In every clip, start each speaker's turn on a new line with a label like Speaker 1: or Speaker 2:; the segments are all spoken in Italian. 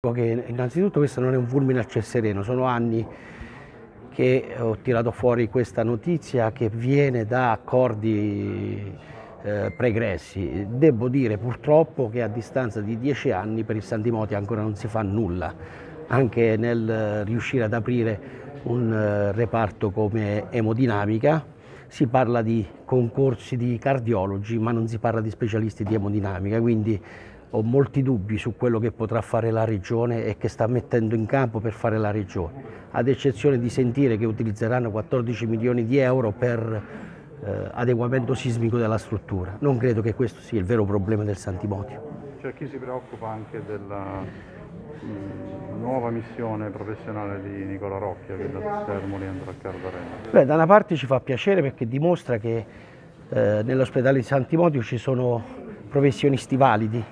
Speaker 1: Che innanzitutto questo non è un fulmine a ciel sereno, sono anni che ho tirato fuori questa notizia che viene da accordi eh, pregressi. Devo dire purtroppo che a distanza di dieci anni per il Santimoti ancora non si fa nulla, anche nel riuscire ad aprire un eh, reparto come emodinamica. Si parla di concorsi di cardiologi ma non si parla di specialisti di emodinamica, quindi ho molti dubbi su quello che potrà fare la Regione e che sta mettendo in campo per fare la Regione, ad eccezione di sentire che utilizzeranno 14 milioni di euro per eh, adeguamento sismico della struttura. Non credo che questo sia il vero problema del Santimotio.
Speaker 2: C'è chi si preoccupa anche della mh, nuova missione professionale di Nicola Rocchia che da Termoli andrà a Cardarena.
Speaker 1: Beh, da una parte ci fa piacere perché dimostra che eh, nell'ospedale di Santimotio ci sono professionisti validi,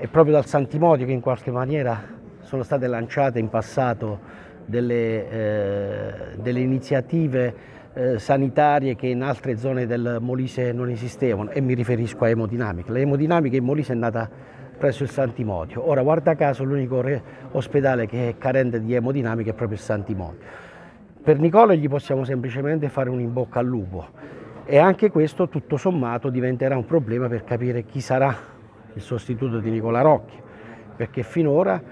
Speaker 1: è proprio dal Santimodio che in qualche maniera sono state lanciate in passato delle, eh, delle iniziative eh, sanitarie che in altre zone del Molise non esistevano e mi riferisco a emodinamica. L'emodinamica in Molise è nata presso il Santimodio. Ora guarda caso l'unico ospedale che è carente di emodinamica è proprio il Santimodio. Per Nicola gli possiamo semplicemente fare un in bocca al lupo e anche questo tutto sommato diventerà un problema per capire chi sarà il sostituto di Nicola Rocchi, perché finora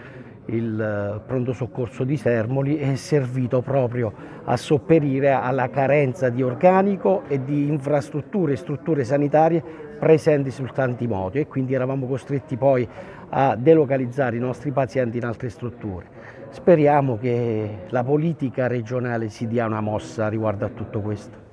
Speaker 1: il eh, pronto soccorso di Sermoli è servito proprio a sopperire alla carenza di organico e di infrastrutture e strutture sanitarie presenti sul Tantimoto e quindi eravamo costretti poi a delocalizzare i nostri pazienti in altre strutture. Speriamo che la politica regionale si dia una mossa riguardo a tutto questo.